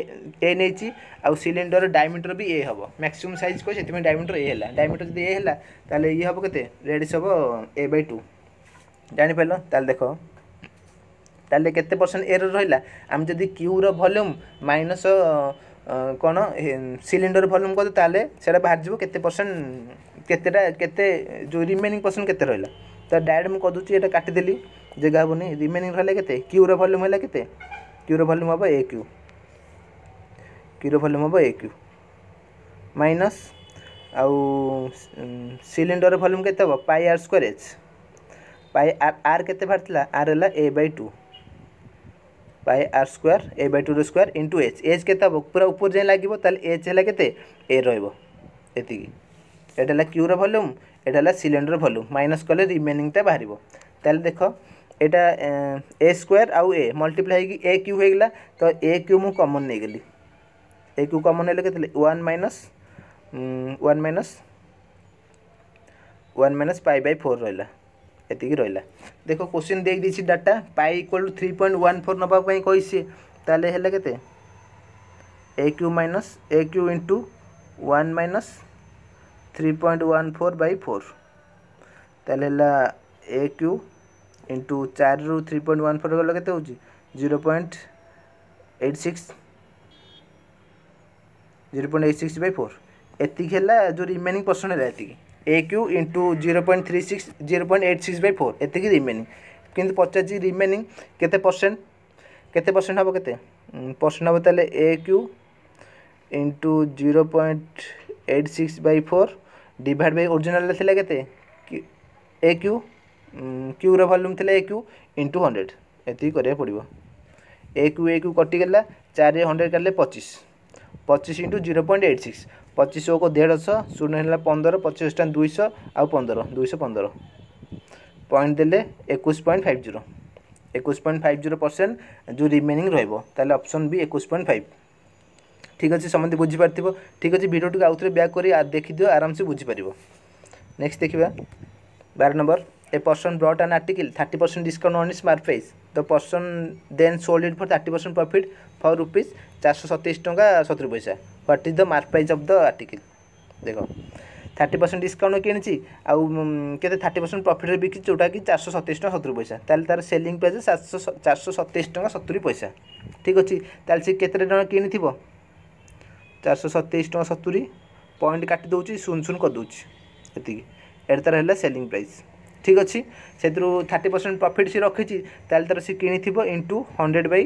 ଏ ନେଇଛି ଆଉ ସିଲିଣ୍ଡର ଡାଇମିଟର ବି ଏ ହେବ ମ୍ୟାକ୍ସିମମ୍ ସାଇଜ୍ କହିଛି ସେଥିପାଇଁ ଡାଇମିଟର ଏ ହେଲା ଡାଇମିଟର ଯଦି ଏ ହେଲା ତାହେଲେ ଇଏ ହେବ କେତେ ରେଡ଼ିସ୍ ହେବ ଏ ବାଇ ଟୁ ଜାଣିପାରିଲ ତାହେଲେ ଦେଖ ତାହେଲେ କେତେ ପରସେଣ୍ଟ ଏରର୍ ରହିଲା ଆମେ ଯଦି କ୍ୟୁର ଭଲ୍ୟୁମ୍ ମାଇନସ୍ କ'ଣ ସିଲିଣ୍ଡର ଭଲ୍ୟୁମ୍ କରିଦେବୁ ତାହେଲେ ସେଇଟା ବାହାରିଯିବ କେତେ ପରସେଣ୍ଟ କେତେଟା କେତେ ଯେଉଁ ରିମେନିଂ ପରସେଣ୍ଟ କେତେ ରହିଲା ତ ଡାଇରେକ୍ଟ ମୁଁ କରିଦେଉଛି ଏଇଟା କାଟିଦେଲି ଜାଗା ହେବନି ରିମେନିଂ ରହିଲା କେତେ କ୍ୟୁର ଭଲ୍ୟୁମ୍ ହେଲା କେତେ କ୍ୟୁର ଭଲ୍ୟୁମ୍ ହେବ ଏ କ୍ୟୁ କ୍ୟୁର ଭଲ୍ୟୁମ୍ ହେବ ଏ କ୍ୟୁ ମାଇନସ୍ ଆଉ ସିଲିଣ୍ଡର ଭଲ୍ୟୁମ୍ କେତେ ହେବ ପାଇ ଆର୍ ସ୍କୋୟାର ଏଚ୍ ପାଇ ଆର୍ ଆର୍ କେତେ ବାହାରିଥିଲା ଆର୍ ହେଲା a by two by r square a by two square into h h के पूरा उपर जाए लगे तेल एच है के ए रही एटा क्यूर भल्यूम एटा सिलेंडर भल्यूम माइनस कले रिमेनिंगटा बाहर तेल देख এটা এ স্কোয়ার আউ এ মল্টিপ্লাই হয়ে এ কিউ হয়ে গেলা তো এ কিউ মু কমন নিয়ে গেলি এ কিউ কমন হলে কে one minus one minus one minus pi by four রহলা एति ରହିଲା ଦେଖ କୋଶ୍ଚିନ୍ ଦେଇଦେଇଛି data pi equal to three point one four ନେବା ପାଇଁ କହିଛି ତାହେଲେ ହେଲା के cube minus a cube cube into minus three point one four by four तेल ए क्यू इंटू चार रु थ्री पॉइंट वन फोर गल के zero point eight six zero point eight six by four एतिक जो रिमेनिंग पर्सन है ये a cube into zero point three six zero point eight six by four एत remaining কিন্তু পচারছি রিমেনিং কেতে percent কেতে পরসেন্ট হব কেতে পরসেন্ট হব তাহলে A Q into zero point eight six by four divide by original লে কেতে এ কিউ কিউর ভଲ୍ୟୁମ୍ ଥିଲା ଏ କ୍ୟୁ ଇଣ୍ଟୁ ହଣ୍ଡ୍ରେଡ଼ ଏତିକି କରିବାକୁ ପଡ଼ିବ ଏ କ୍ୟୁ ଏ କ୍ୟୁ କଟିଗଲା ଚାରି ହଣ୍ଡ୍ରେଡ଼ କାଟିଲେ ପଚିଶ ପଚିଶ into zero point eight six पच्चिस को देढ़श शून्य है पंदर पचिश अष्टा दुईश आउ पंदर दुईश पंदर पॉइंट दे एक पॉइंट फाइव जीरो एक पॉइंट फाइव जीरो परसेंट जो रिमेनिंग रोले अप्सन भी एक पॉइंट फाइव ঠিক আছে সমস্তে বুঝিপারি ঠিক আছে ভিডিওটিকে আউথরে ব্যাক করে দেখিদিও আরামসে বুঝিপার নেক্সট দেখা বার number a person brought an article thirty percent discount on its marked price the person then sold it for thirty percent profit for rupees চারশো সতেইশ টাকা সতুরি পয়সা what is the mark price of the article দেখ thirty percent discount কিনিছি আউ কেতে thirty percent প্রফিটরে বিকিছি যেটাকি চারশো সতেইশ টাকা সতুরি পয়সা তাহলে তার সেলিং প্রাইস চারশো চারশো সতেইশ টাকা সতুরি পয়সা ঠিক আছে তাহলে সে কেতে টাকা কিনিথিব চারশো সতেইশ টাকা সতুরি পয়েন্ট কাটি দেଉଛି ଶୂନ ଶୂନ କରିଦେଉଛି ଏତିକି ଏଇଟା ତା'ର ହେଲା ସେଲିଂ ପ୍ରାଇସ୍ ଠିକ୍ ଅଛି ସେଥିରୁ ଥାର୍ଟି ପରସେଣ୍ଟ ପ୍ରଫିଟ୍ ସେ ରଖିଛି ତାହେଲେ ତା'ର ସେ କିଣିଥିବ into hundred by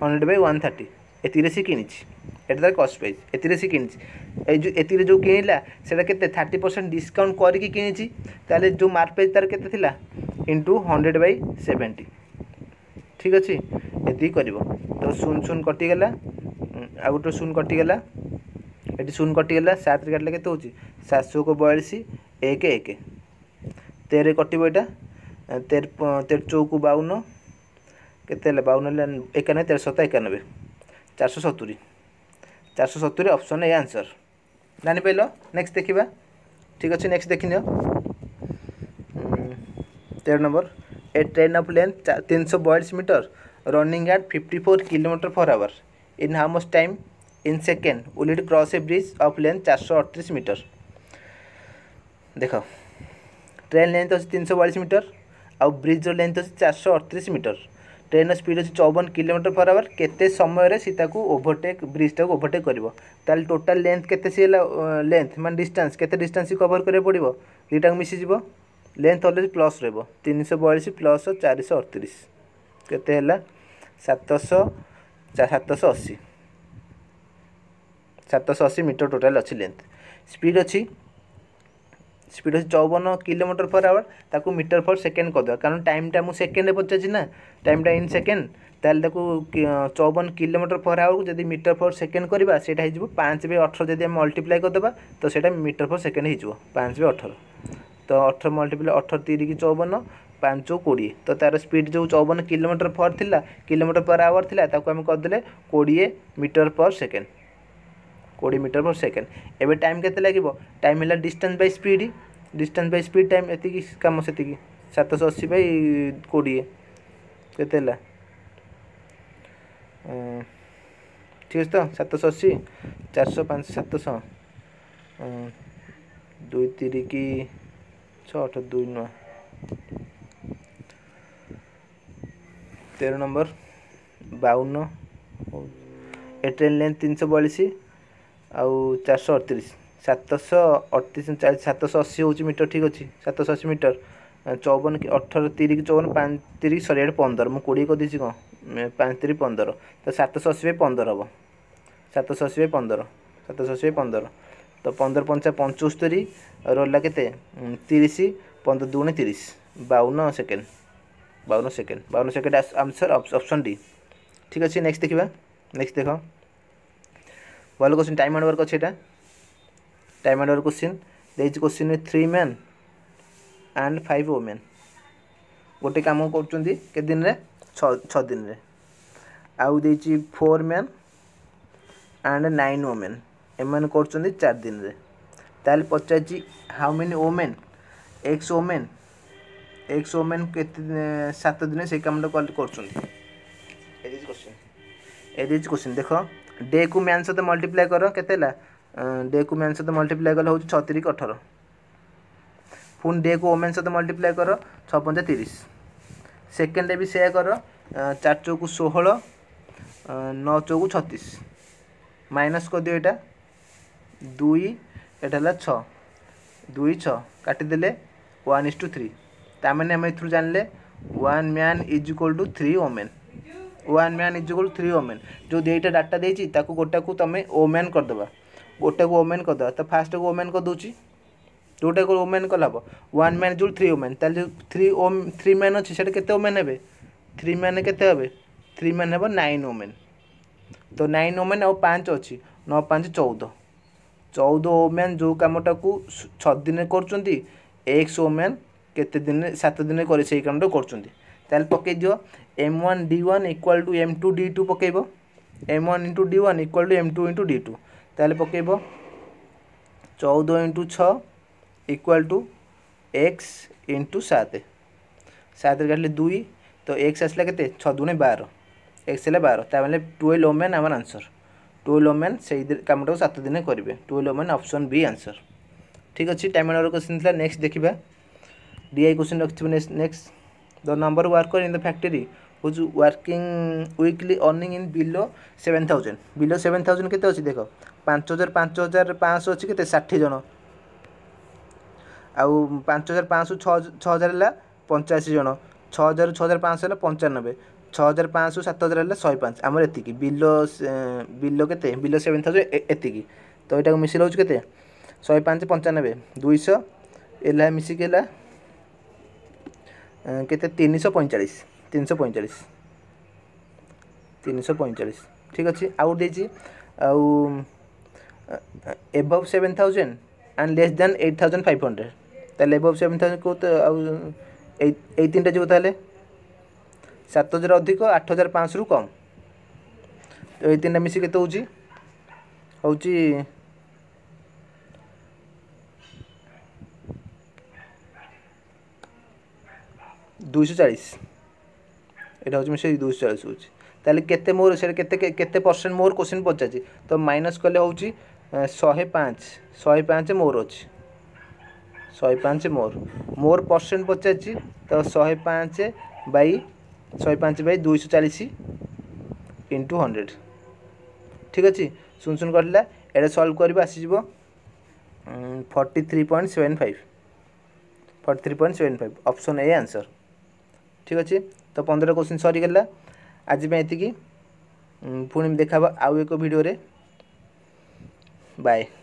hundred by one thirty ଏତିକିରେ ସେ କିଣିଛି at the rate cost price ଏଥିରେ ସେ କିଣିଛି ଏଇ ଯେଉଁ ଏଥିରେ ଯେଉଁ କିଣିଲା ସେଇଟା କେତେ ଥାର୍ଟି ପରସେଣ୍ଟ ଡିସକାଉଣ୍ଟ କରିକି କିଣିଛି ତାହେଲେ ଯେଉଁ ମାର୍କ ପ୍ରାଇସ୍ ତା'ର କେତେ ଥିଲା ଇଣ୍ଟୁ ହଣ୍ଡ୍ରେଡ଼ ବାଇ ସେଭେଣ୍ଟି ଠିକ୍ ଅଛି ଏତିକି କରିବ ତ ଶୂନ ଶୂନ କଟିଗଲା ଆଉ ଗୋଟେ ଶୂନ କଟିଗଲା ଏଠି ଶୂନ କଟିଗଲା ସାତରେ କାଟିଲେ କେତେ ହେଉଛି ସାତଶହକୁ ବୟାଳିଶ ଏକ ଏକ ତେର କଟିବ ଏଇଟା ତେର ତେର ଚଉକୁ ବାଉନ କେତେ ହେଲା ବାଉନ ହେଲା ଏକାନବେ ତେର ଶତ ଏକାନବେ ଚାରିଶହ ସତୁରି ଚାରିଶହ ସତୁରି ଅପସନ୍ ଏ ଆନ୍ସର୍ ଜାଣିପାରିଲ ନେକ୍ସଟ ଦେଖିବା ଠିକ୍ ଅଛି ନେକ୍ସଟ ଦେଖିନିଅ ତେର number a train of length ତିନିଶହ ବୟାଳିଶ metre running at fifty four kilometre per hour in how much time in second will it cross a bridge of length ଚାରିଶହ ଅଠତିରିଶ ମିଟର ଦେଖ ଟ୍ରେନ୍ ଲେନ୍ଥ ଅଛି ତିନିଶହ ବୟାଳିଶ ମିଟର ଆଉ ବ୍ରିଜ୍ର ଲେନ୍ଥ ଅଛି ଚାରିଶହ ଅଠତିରିଶ ମିଟର ট্রেনর ସ୍ପିଡ୍ ଅଛି ଚଉବନ କିଲୋମିଟର ପର୍ ଆୱାର କେତେ ସମୟରେ ସେ ତାକୁ ଓଭରଟେକ୍ ବ୍ରିଜ୍ଟାକୁ ଓଭରଟେକ୍ କରିବ ତାହେଲେ ଟୋଟାଲ୍ ଲେନ୍ଥ କେତେ ସିଏ ଲେନ୍ଥ ମାନେ ଡିଷ୍ଟାନ୍ସ କେତେ ଡିଷ୍ଟାନ୍ସ କଭର୍ କରିବାକୁ ପଡ଼ିବ ଦୁଇଟାକୁ ମିଶିଯିବ ଲେନ୍ଥ ଅଲରେଡ଼ି ପ୍ଲସ୍ ରହିବ ତିନିଶହ ବୟାଳିଶ ପ୍ଲସ୍ ଚାରିଶହ ଅଡ଼ତିରିଶ କେତେ ହେଲା ସାତଶହ ସାତଶହ ଅଶୀ ସାତଶହ ଅଶୀ ମିଟର ଟୋଟାଲ୍ ଅଛି ଲେନ୍ଥ ସ୍ପିଡ୍ ଅଛି স্পিড হচ্ছে চৌবন কিলোমিটার পর আওয়ার তাকে মিটার পর সেকেন্ড করদেবা কারণ টাইমটা মু সেকেন্ডে পচারছি না টাইমটা ইন সেকেন্ড তাহলে তাকে চৌবন কিলোমিটার পর আওয়ারକୁ যদি মিটার পর সেকেন্ড করা সেটা হয়ে পাঁচ বাই অঠর যদি আমি মল্টিপ্লাই করদেবা তো সেটা মিটার পর সেকেন্ড হয়ে পাঁচ বাই অঠর তো অঠর মল্টিপ্লাই অঠর তিরিকি চৌবন ପାଞ୍ଚ କୋଡ଼ିଏ ତ ତା'ର ସ୍ପିଡ୍ ଯେଉଁ ଚଉବନ କିଲୋମିଟର ପର୍ ଥିଲା କିଲୋମିଟର ପର୍ ଆୱାର୍ ଥିଲା ତାକୁ ଆମେ କରିଦେଲେ କୋଡ଼ିଏ ମିଟର ପର୍ ସେକେଣ୍ଡ कोड़े मीटर पर सेकेंड एवं टाइम के लगे टाइम है distance by speed distance by speed time ये कम से सतश अशी बै कोड़े के ठीक तो सतश अशी चार शौ पांच सतश दुई तीर कि छठ दुई नुआ तेर नंबर बावन ए ट्रेन लेंथ तीन सौ बयालीस ଆଉ ଚାରିଶହ ଅଠତିରିଶ ସାତଶହ ଅଠତିରିଶ ଚାଳିଶ ସାତଶହ ଅଶୀ ହେଉଛି ମିଟର ଠିକ୍ ଅଛି ସାତଶହ ଅଶୀ ମିଟର ଚଉବନ କି ଅଠର ତିରିକି ଚଉବନ ପାଞ୍ଚ ତିରିକି ସରି ଆଡ଼େ ପନ୍ଦର ମୁଁ କୋଡ଼ିଏ କରିଦେଇଛି କ'ଣ ପାଞ୍ଚ ତିରିକି ପନ୍ଦର ତ ସାତଶହ ଅଶୀ ବାଇ ପନ୍ଦର ହେବ ସାତଶହ ଅଶୀ ବାଇ ପନ୍ଦର ସାତଶହ ଅଶୀ ବାଇ ପନ୍ଦର ତ ପନ୍ଦର ପଞ୍ଚା ପଞ୍ଚସ୍ତରୀ ରହିଲା କେତେ ତିରିଶ ପନ୍ଦର ଦୁଗୁଣେ ତିରିଶ ବାଉନ ସେକେଣ୍ଡ ବାଉନ ସେକେଣ୍ଡ ବାଉନ ସେକେଣ୍ଡ ଆନ୍ସର୍ ଅପସନ୍ ଡି ଠିକ୍ ଅଛି ନେକ୍ସଟ୍ ଦେଖିବା ନେକ୍ସଟ୍ ଦେଖ ଭଲ କୋଶ୍ଚିନ୍ ଟାଇମ୍ ଆଣ୍ଡ ୱାର୍କ ଅଛି ଏଇଟା ଟାଇମ୍ ଆଣ୍ଡ ୱାର୍କ କୋଶ୍ଚିନ୍ ଦେଇଛି question three man and five women ଗୋଟେ କାମ କରୁଛନ୍ତି କେତେ ଦିନରେ ଛଅ ଛଅ ଦିନରେ ଆଉ ଦେଇଛି four man and nine women ଏମାନେ କରୁଛନ୍ତି ଚାରି ଦିନରେ ତାହେଲେ ପଚାରିଛି how many women x women x women କେତେ ସାତ ଦିନରେ ସେଇ କାମଟା କରୁଛନ୍ତି ଏ ଦେଇଛି କୋଶ୍ଚିନ୍ ଏ ଦେଇଛି କୋଶ୍ଚିନ୍ ଦେଖ ডে কু ম্যান সহ মল্টিপ্লাই কর কেতে হল ডে কু ম্যান সহ মল্টিপ্লাই কলে হচ্ছে ছতিরিশ অঠর পুঁ ডে কু ওমেন সহ মল্টিপ্লাই কর ছপঞ্চা তিরিশ সেকেন্ডে বি সেয়া কর চার চৌকু ষোহল ন চৌকু ছত্রিশ মাইনাস করদিও এটা দুই এটা হল ছ দুই ছ কাটিদেলে ওয়ান ইস টু থ্রি তার মানে আমি এর জানলে one man is equal to three women one man equal three women ଯେଉଁ ଦୁଇଟା ଡାଟା ଦେଇଛି ତାକୁ ଗୋଟାକୁ ତୁମେ ଓମେନ୍ କରିଦେବା ଗୋଟାକୁ ଓମେନ୍ କରିଦେବା ତ ଫାର୍ଷ୍ଟକୁ ଓମେନ୍ କରିଦେଉଛି ଯେଉଁଟାକୁ ଓମେନ୍ କଲା ହେବ one man equal three women ତାହେଲେ ଯେଉଁ ଥ୍ରୀ ଓମ୍ ଥ୍ରୀ ମ୍ୟାନ୍ ଅଛି ସେଟା କେତେ ଓମେନ୍ ହେବେ ଥ୍ରୀ ମ୍ୟାନ୍ କେତେ ହେବେ ଥ୍ରୀ ମ୍ୟାନ୍ ହେବ ନାଇନ୍ ଓମେନ୍ ତ ନାଇନ୍ ଓମେନ୍ ଆଉ ପାଞ୍ଚ ଅଛି ନଅ ପାଞ୍ଚ ଚଉଦ ଚଉଦ ଓମେନ୍ ଯେଉଁ କାମଟାକୁ ଛଅ ଦିନରେ କରୁଛନ୍ତି ଏକ୍ସ ଓମେନ୍ କେତେ ଦିନରେ ସାତ ଦିନରେ କରି ସେଇ କାମଟା କରୁଛନ୍ତି ତାହେଲେ ପକାଇ ଦିଅ M one D one equal to M two D two ପକାଇବ M one into D one equal to M two into D two ତାହେଲେ ପକାଇବ ଚଉଦ ଇଣ୍ଟୁ ଛଅ ଇକ୍ୱାଲ୍ ଟୁ ଏକ୍ସ ଇଣ୍ଟୁ ସାତ ସାତରେ କାଟିଲେ ଦୁଇ ତ ଏକ୍ସ ଆସିଲା କେତେ ଛଅ ଦୁଣେ ବାର ଏକ୍ସ ହେଲା ବାର ତାହେଲେ ଟୁଏଲ୍ଭ ଓମେନ୍ ଆମର ଆନ୍ସର୍ ଟୁଏଲ୍ଭ ଓମେନ୍ ସେଇ କାମଟାକୁ ସାତ ଦିନେ କରିବେ twelve women option B answer ଠିକ୍ ଅଛି ଟାଇମ୍ ଆଣ୍ଡ କ୍ୱେଶ୍ଚିନ୍ ଥିଲା ନେକ୍ସଟ ଦେଖିବା ଡିଆଇ କ୍ୱେଶ୍ଚିନ୍ ରଖିଥିବେ next the number worker in the factory whose working weekly earning in below seven thousand below seven thousand के देख पाँच हजार पाँच हजार पाँच अच्छी के षाठी जन आउ पाँच हजार पाँच छ हजार है पंचाशी जन छ हजार छ हजार पाँच है पंचानबे छ हजार पाँच सात हजार है शहे पाँच आम ये बिलो बिलो के बिलो सेवेन थाउजेंड एति तो यहाँ मिसी रोज के शहे पाँच पंचानबे दुईश मिसिक है केते तीन सौ पैंचाश তিনশো ପଇଁଚାଳିଶ ତିନିଶହ ପଇଁଚାଳିଶ ଠିକ୍ ଅଛି ଆଉ ଗୋଟେ ହେଇଛି ଆଉ above seven thousand and less than eight thousand five hundred ତାହେଲେ ଏଭବ୍ ସେଭେନ୍ ଥାଉଜେଣ୍ଡ କେଉଁ ଆଉ ଏଇ ତିନିଟା ଯିବ ତାହେଲେ ସାତ ହଜାର ଅଧିକ ଆଠ ହଜାର ପାଞ୍ଚଶହରୁ କମ୍ ତ ଏଇ ତିନିଟା ମିଶି କେତେ ହେଉଛି ହେଉଛି ଦୁଇଶହ ଚାଳିଶ এটা হচ্ছে মিশে দুইশ চাଳିশ ହେଉଛି ତାହେଲେ କେତେ ମୋର ସେଇଟା କେତେ କେତେ ପରସେଣ୍ଟ ମୋର କୋଶ୍ଚିନ୍ ପଚାରିଛି ତ ମାଇନସ୍ କଲେ ହେଉଛି ଶହେ ପାଞ୍ଚ ଶହେ ପାଞ୍ଚ ମୋର ଅଛି ଶହେ ପାଞ୍ଚ ମୋର ମୋର ପରସେଣ୍ଟ ପଚାରିଛି ତ ଶହେ ପାଞ୍ଚ ବାଇ ଶହେ ପାଞ୍ଚ ବାଇ ଦୁଇଶହ ଚାଳିଶ ଇଣ୍ଟୁ ହଣ୍ଡ୍ରେଡ଼ ଠିକ୍ ଅଛି ଶୁନ ଶୁନ କଟିଲା ଏଇଟା ସଲ୍ଭ କରିବ ଆସିଯିବ forty three point seven five forty three point seven five option A answer ଠିକ୍ ଅଛି ତ ପନ୍ଦର କୋଶ୍ଚିନ୍ ସରିଗଲା ଆଜି ପାଇଁ ଏତିକି ପୁଣି ଦେଖା ହେବ ଆଉ ଏକ ଭିଡ଼ିଓରେ ବାଏ